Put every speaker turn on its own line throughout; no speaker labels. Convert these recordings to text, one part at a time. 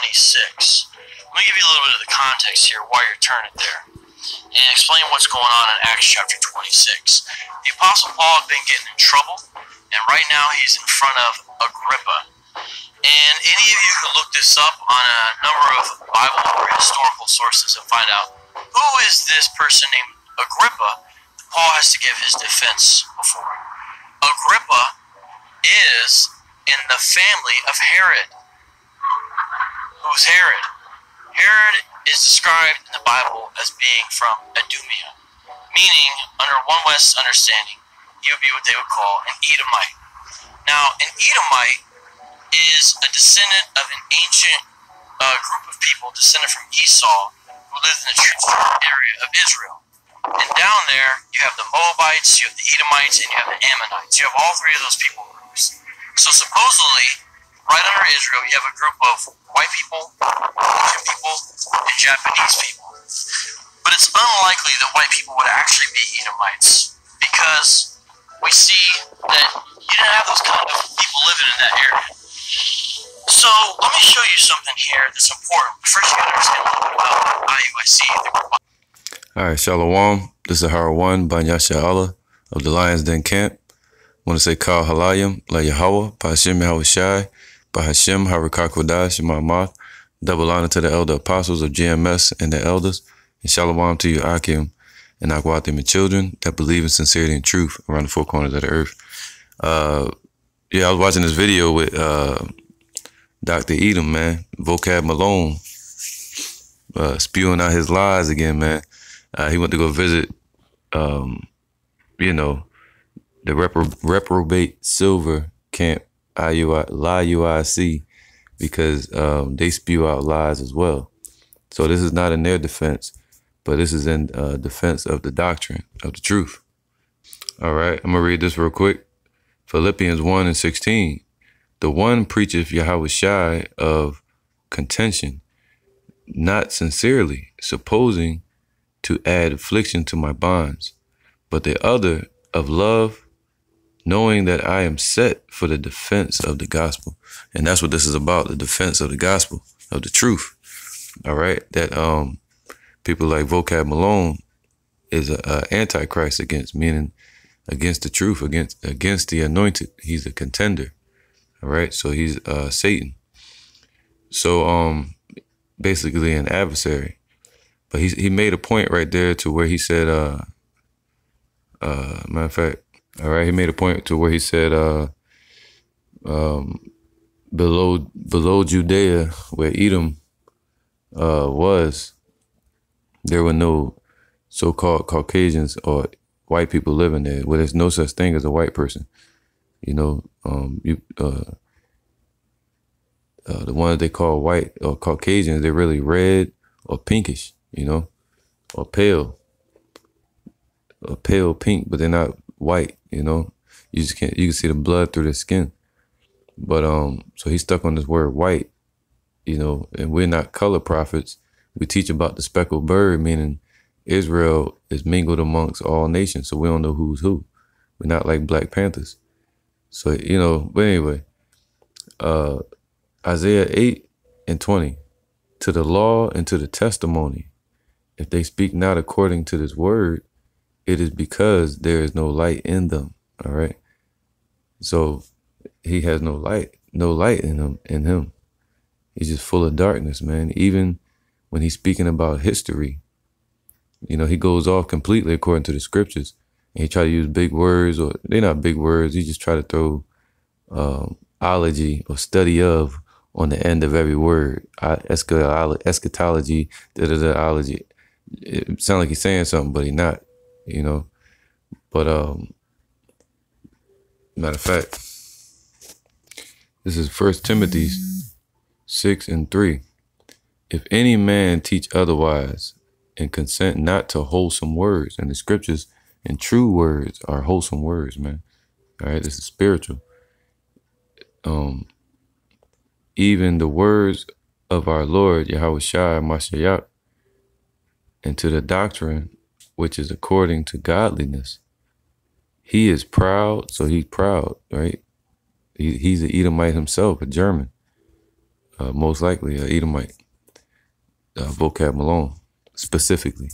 26. Let me give you a little bit of the context here while you're turning there and explain what's going on in Acts chapter 26. The Apostle Paul had been getting in trouble, and right now he's in front of Agrippa. And any of you can look this up on a number of Bible or historical sources and find out who is this person named Agrippa that Paul has to give his defense before. Agrippa is in the family of Herod. Who's Herod? Herod is described in the Bible as being from Idumea, meaning, under one West's understanding, he would be what they would call an Edomite. Now, an Edomite is a descendant of an ancient uh, group of people descended from Esau who lived in the traditional area of Israel. And down there, you have the Moabites, you have the Edomites, and you have the Ammonites. You have all three of those people groups. So supposedly, right under Israel, you have a group of white people, Asian people, and Japanese people. But it's unlikely that white people would actually be Edomites because we see that you didn't have those kind of people living in that area. So let me show you something here that's important. First, you gotta understand a little bit about IUIC.
All right, Shalom. This is Hara One, Banyasha Allah of the Lions Den Camp. want to say Kal Halayim, La Yahweh, Bahashim Yahweh Shai, Bahashim Harakakwadash, Ma'amath. Double honor to the elder apostles of GMS and the elders. And Shalom to you, Akim and Akwatim and children that believe in sincerity and truth around the four corners of the earth. Uh, yeah, I was watching this video with uh, Dr. Edom, man, Vocab Malone, uh, spewing out his lies again, man. Uh, he went to go visit, um, you know, the repro- reprobate silver camp, IUI, La UIC, because um, they spew out lies as well. So this is not in their defense, but this is in uh, defense of the doctrine of the truth. All right, I'm gonna read this real quick. Philippians 1 and 16. The one preacheth Yahweh Shai of contention, not sincerely, supposing to add affliction to my bonds, but the other of love, knowing that I am set for the defense of the gospel. And that's what this is about, the defense of the gospel, of the truth. All right. That um people like Vocab Malone is a, a antichrist against, meaning against the truth, against against the anointed. He's a contender. All right. So he's uh Satan. So um basically an adversary. But he he made a point right there to where he said, uh, uh, matter of fact, all right, he made a point to where he said, uh, um, below below Judea, where Edom uh, was, there were no so-called Caucasians or white people living there. Well, there's no such thing as a white person. You know, um, you uh, uh, the ones they call white or Caucasians, they're really red or pinkish you know, or pale, a pale pink, but they're not white, you know. You just can't. You can see the blood through the skin. But um, so he's stuck on this word white, you know, and we're not color prophets. We teach about the speckled bird, meaning Israel is mingled amongst all nations, so we don't know who's who. We're not like Black Panthers. So you know, but anyway, uh, Isaiah eight and twenty, to the law and to the testimony if they speak not according to this word, it is because there is no light in them. All right. So he has no light, no light in him in him. He's just full of darkness, man. Even when he's speaking about history, you know, he goes off completely according to the scriptures. And he try to use big words or they're not big words. He just try to throw um, ology or study of on the end of every word. Eschatology, da da da ology it sounds like he's saying something, but he's not, you know. But um, matter of fact, this is First Timothy six and three. If any man teach otherwise and consent not to wholesome words, and the scriptures and true words are wholesome words, man. All right, this is spiritual. Um, even the words of our Lord Yahweh Shai Mashiach and to the doctrine which is according to godliness. He is proud, so he's proud, right? He, he's an Edomite himself, a German. uh, most likely a Edomite. Uh, vocab Malone, specifically.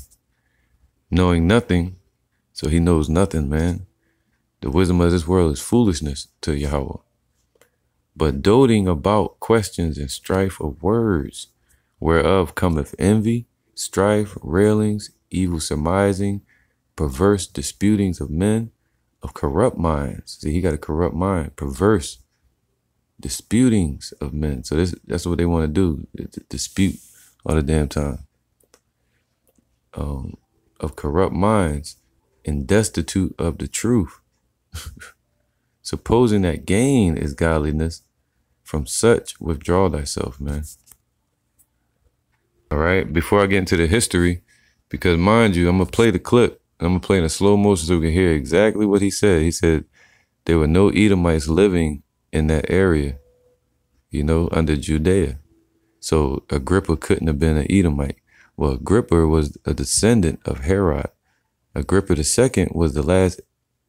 Knowing nothing, so he knows nothing, man. The wisdom of this world is foolishness to Yahweh. But doting about questions and strife of words, whereof cometh envy, strife, railings, evil surmising, perverse disputings of men, of corrupt minds. See, he got a corrupt mind, perverse disputings of men. So this, that's what they want to do, dispute all the damn time. Um, of corrupt minds and destitute of the truth. Supposing that gain is godliness, from such withdraw thyself, man. All right, before I get into the history, because mind you, I'm gonna play the clip. I'm gonna play in a slow motion so we can hear exactly what he said. He said there were no Edomites living in that area, you know, under Judea. So Agrippa couldn't have been an Edomite. Well, Agrippa was a descendant of Herod. Agrippa II was the last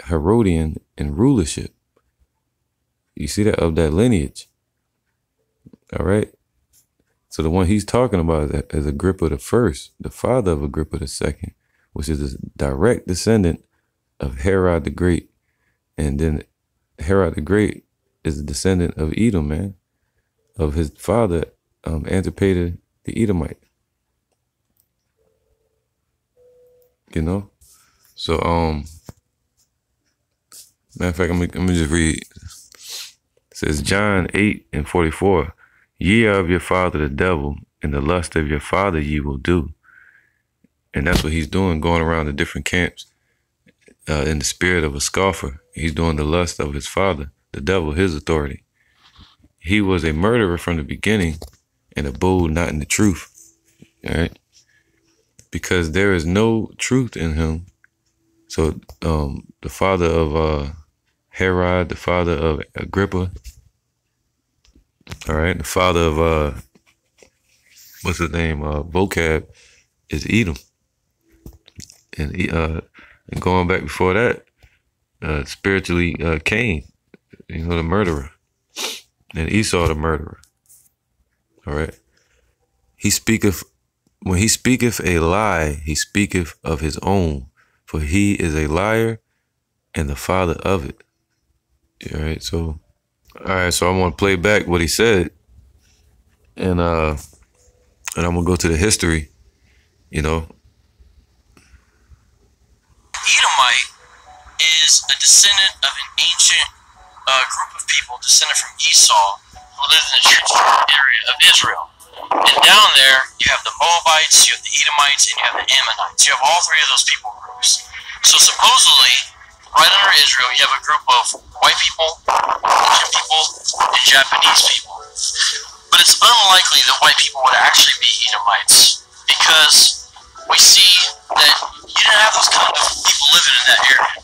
Herodian in rulership. You see that of that lineage. All right. So the one he's talking about is Agrippa the first, the father of Agrippa the second, which is a direct descendant of Herod the Great. And then Herod the Great is a descendant of Edom, man, of his father, um, Antipater the Edomite. You know? So, um, matter of fact, let me, let me just read. It says John 8 and 44. Ye are of your father the devil, and the lust of your father ye will do. And that's what he's doing, going around the different camps uh, in the spirit of a scoffer. He's doing the lust of his father, the devil, his authority. He was a murderer from the beginning and abode not in the truth. All right. Because there is no truth in him. So um, the father of uh, Herod, the father of Agrippa, all right, the father of uh, what's his name? Uh, vocab is Edom, and uh, and going back before that, uh, spiritually uh, Cain, you know, the murderer, and Esau the murderer. All right, he speaketh when he speaketh a lie, he speaketh of his own, for he is a liar and the father of it. All right, so all right, so I'm gonna play back what he said, and uh, and I'm gonna go to the history. You know,
Edomite is a descendant of an ancient uh, group of people descended from Esau who lived in the traditional area of Israel. And down there, you have the Moabites, you have the Edomites, and you have the Ammonites. You have all three of those people groups. So supposedly, right under Israel, you have a group of white people, Asian people, and Japanese people. But it's unlikely that white people would actually be Edomites because we see that you didn't have those kind of people living in that area.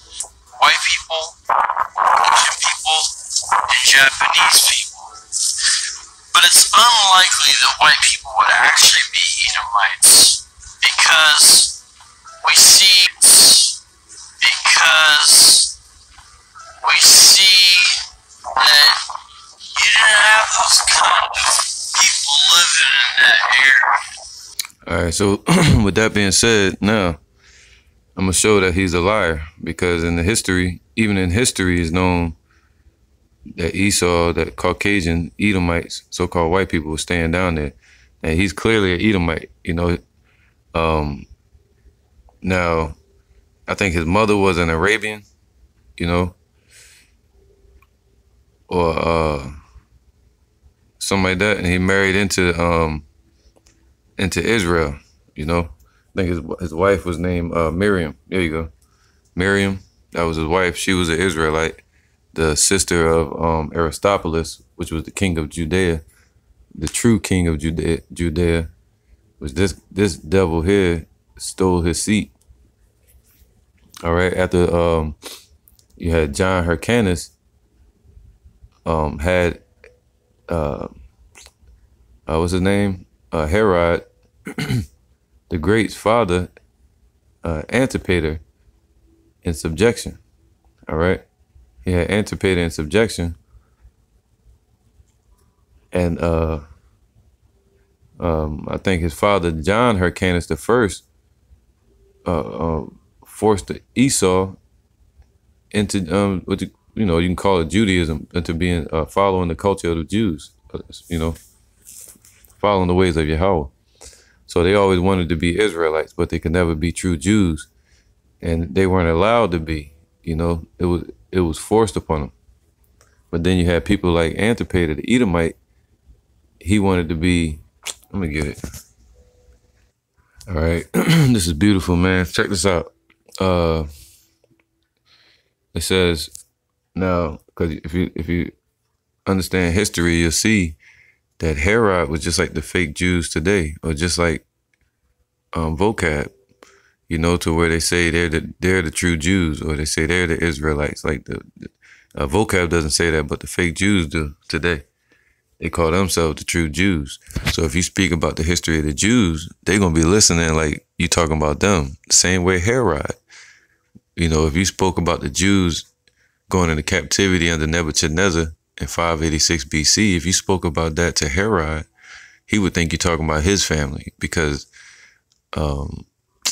White people, Asian people, and Japanese people. But it's unlikely that white people
right, so with that being said, now I'm gonna show that he's a liar because in the history, even in history, is known that Esau, that Caucasian Edomites, so-called white people, were staying down there, and he's clearly an Edomite. You know, um, now I think his mother was an Arabian, you know, or uh, something like that, and he married into um, into Israel, you know. I think his his wife was named uh, Miriam. There you go, Miriam. That was his wife. She was an Israelite, the sister of um, Aristobulus, which was the king of Judea, the true king of Judea. Judea, was this this devil here stole his seat all right. After um, you had John Hyrcanus um, had uh, uh, what's his name? Uh, Herod, the Great's father, uh, Antipater in subjection. All right. He had Antipater in subjection. And uh, um, I think his father John Hyrcanus the first uh, uh, forced Esau into um, what you, you know you can call it Judaism into being uh, following the culture of the Jews, uh, you know, following the ways of Yahweh. So they always wanted to be Israelites, but they could never be true Jews, and they weren't allowed to be. You know, it was it was forced upon them. But then you had people like Antipater, the Edomite. He wanted to be. Let me get it. All right, this is beautiful, man. Check this out. Uh, it says now because if you if you understand history, you'll see that Herod was just like the fake Jews today, or just like um, vocab, you know, to where they say they're the they're the true Jews, or they say they're the Israelites. Like the, the uh, vocab doesn't say that, but the fake Jews do today. They call themselves the true Jews. So if you speak about the history of the Jews, they're gonna be listening like you talking about them. The same way Herod. You know, if you spoke about the Jews going into captivity under Nebuchadnezzar in 586 BC, if you spoke about that to Herod, he would think you're talking about his family because um,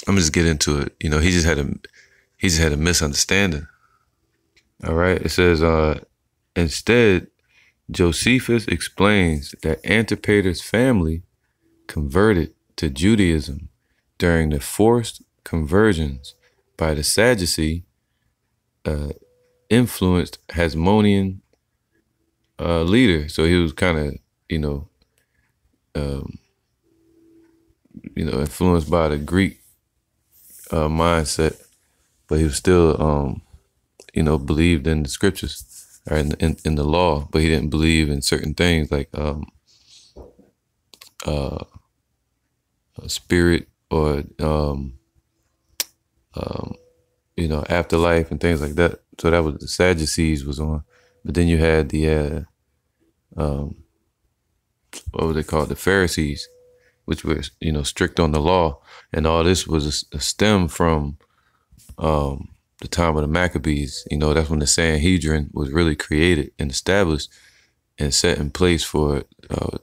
I'm just get into it. You know, he just had a he just had a misunderstanding. All right. It says, uh, instead, Josephus explains that Antipater's family converted to Judaism during the forced conversions by the Sadducee uh, influenced Hasmonean uh, leader. So he was kind of, you know, um, you know, influenced by the Greek uh, mindset, but he was still, um, you know, believed in the scriptures or in, in, in the law, but he didn't believe in certain things like um, uh, spirit or um, um, you know, afterlife and things like that. So that was the Sadducees was on. But then you had the uh, um, what was they called? The Pharisees, which were you know strict on the law, and all this was a, stem from um, the time of the Maccabees. You know, that's when the Sanhedrin was really created and established and set in place for uh,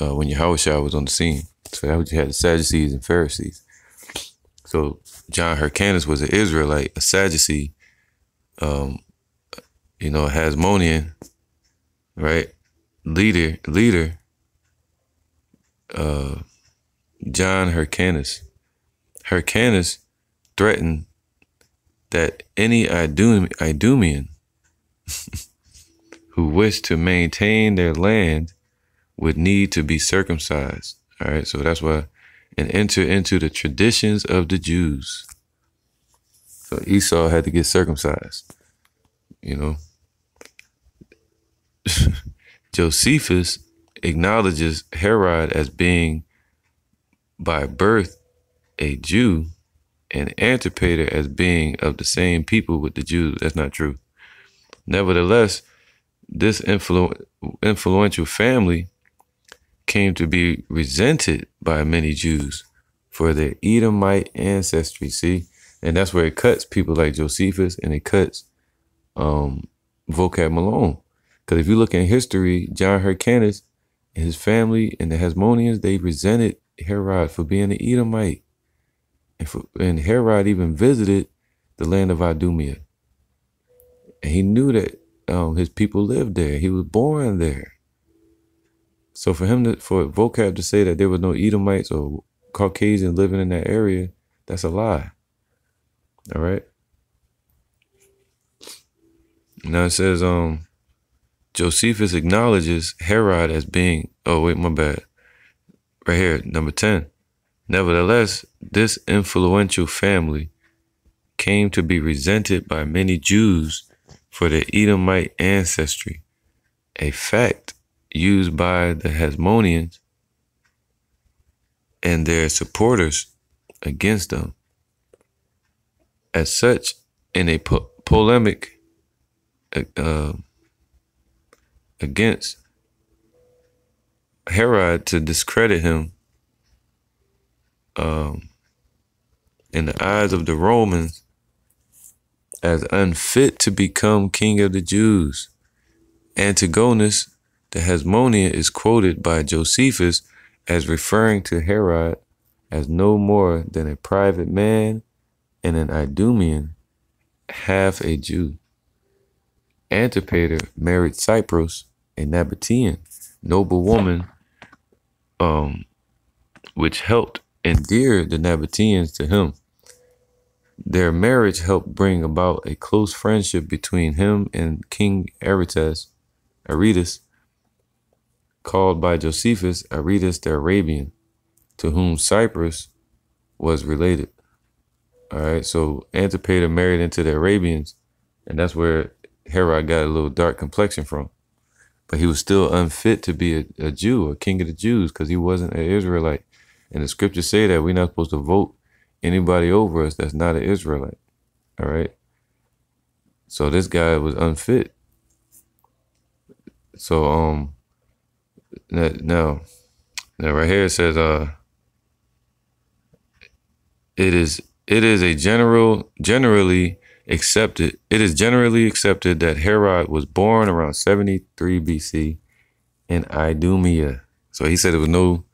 uh, when Yahushua was on the scene. So that you had the Sadducees and Pharisees. So John Hyrcanus was an Israelite, a Sadducee, um, you know, a Hasmonean, right? Leader, leader, uh, John Hyrcanus. Hyrcanus threatened that any Idum- Idumean who wished to maintain their land would need to be circumcised. All right, so that's why and enter into the traditions of the Jews. So Esau had to get circumcised, you know. Josephus acknowledges Herod as being by birth a Jew and Antipater as being of the same people with the Jews. That's not true. Nevertheless, this influ- influential family came to be resented by many Jews for their Edomite ancestry. See, and that's where it cuts people like Josephus and it cuts um, Vocab Malone. Because if you look in history, John Hyrcanus and his family and the Hasmoneans, they resented Herod for being an Edomite. And, for, and Herod even visited the land of Idumea. And he knew that um, his people lived there. He was born there. So for him to, for vocab to say that there was no Edomites or Caucasians living in that area, that's a lie. All right. Now it says, um, Josephus acknowledges Herod as being, oh, wait, my bad. Right here, number 10. Nevertheless, this influential family came to be resented by many Jews for their Edomite ancestry, a fact used by the Hasmoneans and their supporters against them. As such, in a po- polemic uh, against Herod to discredit him um, in the eyes of the Romans as unfit to become king of the Jews. Antigonus, the Hasmonean, is quoted by Josephus as referring to Herod as no more than a private man and an Idumean, half a Jew. Antipater married Cypros, a Nabatean, noble woman, um, which helped endear the Nabateans to him. Their marriage helped bring about a close friendship between him and King Aretas, Aretas, called by Josephus Aretas the Arabian, to whom Cypros was related. All right, so Antipater married into the Arabians, and that's where Herod got a little dark complexion from. But he was still unfit to be a, a Jew, a king of the Jews, because he wasn't an Israelite. And the scriptures say that we're not supposed to vote anybody over us that's not an Israelite. All right. So this guy was unfit. So um now now right here it says uh it is it is a general generally accepted it is generally accepted that Herod was born around 73 BC in Idumea. So he said it was no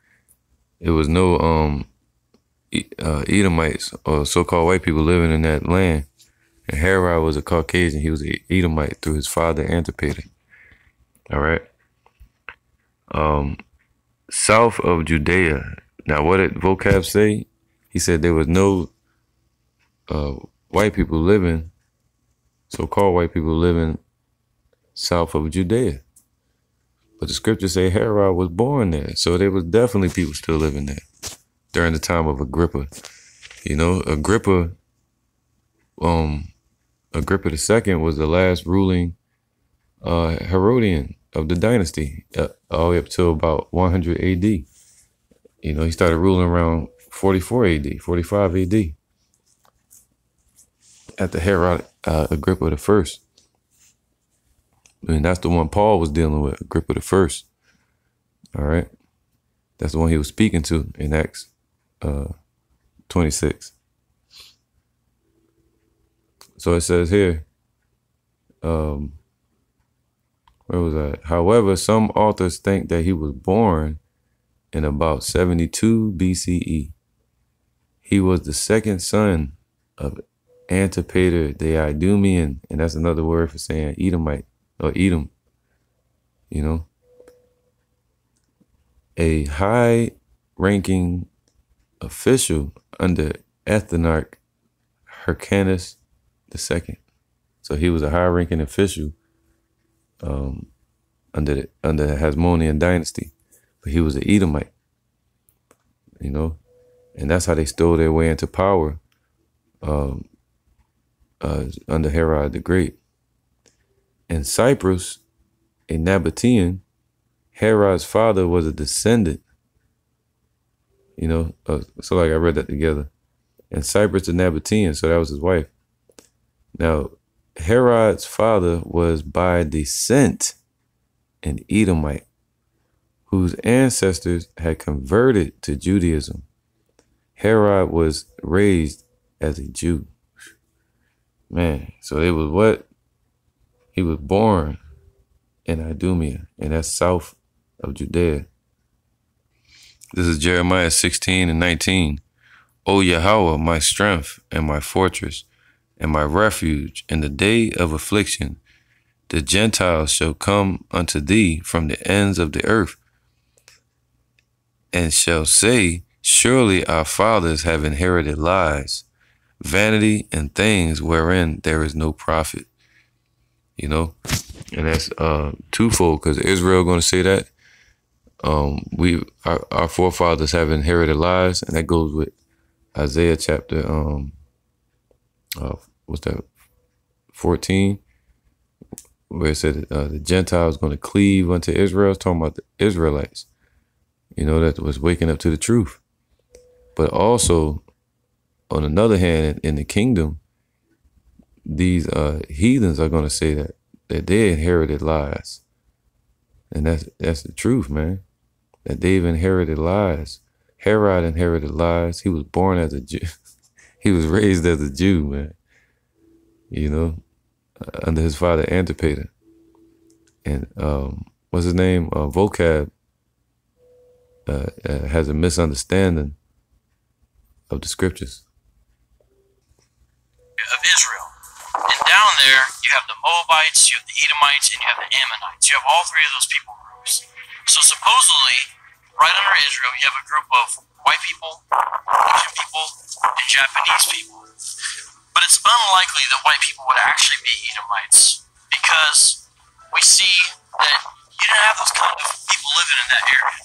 it was no um uh, Edomites or so-called white people living in that land. And Herod was a Caucasian. He was an Edomite through his father Antipater. All right. Um, south of Judea. Now, what did vocab say? He said there was no uh, white people living, so-called white people living south of Judea. But the scriptures say Herod was born there, so there was definitely people still living there during the time of Agrippa. You know, Agrippa, um, Agrippa II was the last ruling uh, Herodian of the dynasty, uh, all the way up to about 100 AD. You know, he started ruling around 44 AD, 45 AD, at the Herod uh, Agrippa the First. And that's the one Paul was dealing with, Agrippa the First. All right. That's the one he was speaking to in Acts uh, 26. So it says here, um, where was that? However, some authors think that he was born in about 72 BCE. He was the second son of Antipater the Idumean, and that's another word for saying Edomite or Edom, you know. A high ranking official under Ethnarch Hyrcanus II. So he was a high ranking official um, under the, under the Hasmonean dynasty, but he was an Edomite, you know, and that's how they stole their way into power um, uh, under Herod the Great. In Cypros, a Nabatean, Herod's father was a descendant you know, uh, so like I read that together. And Cypros the Nabatean, so that was his wife. Now, Herod's father was by descent an Edomite whose ancestors had converted to Judaism. Herod was raised as a Jew. Man, so it was what? He was born in Idumea, and that's south of Judea. This is Jeremiah 16 and 19. O Yahweh, my strength and my fortress and my refuge in the day of affliction, the Gentiles shall come unto thee from the ends of the earth and shall say, Surely our fathers have inherited lies, vanity and things wherein there is no profit. You know, and that's uh, twofold because Israel going to say that um, we our, our forefathers have inherited lies, and that goes with Isaiah chapter um, uh, what's that, fourteen, where it said uh, the Gentiles going to cleave unto Israel. It's talking about the Israelites, you know, that was waking up to the truth. But also, on another hand, in, the kingdom, these uh, heathens are going to say that that they inherited lies, and that's that's the truth, man that they've inherited lies. Herod inherited lies. He was born as a Jew. he was raised as a Jew, man. You know, uh, under his father Antipater. And um, what's his name? Uh, vocab. uh, uh, has a misunderstanding of the scriptures.
Moabites, you have the Edomites, and you have the Ammonites. You have all three of those people groups. So supposedly, right under Israel, you have a group of white people, Asian people, and Japanese people. But it's unlikely that white people would actually be Edomites because we see that you didn't have those kind of people living in that area.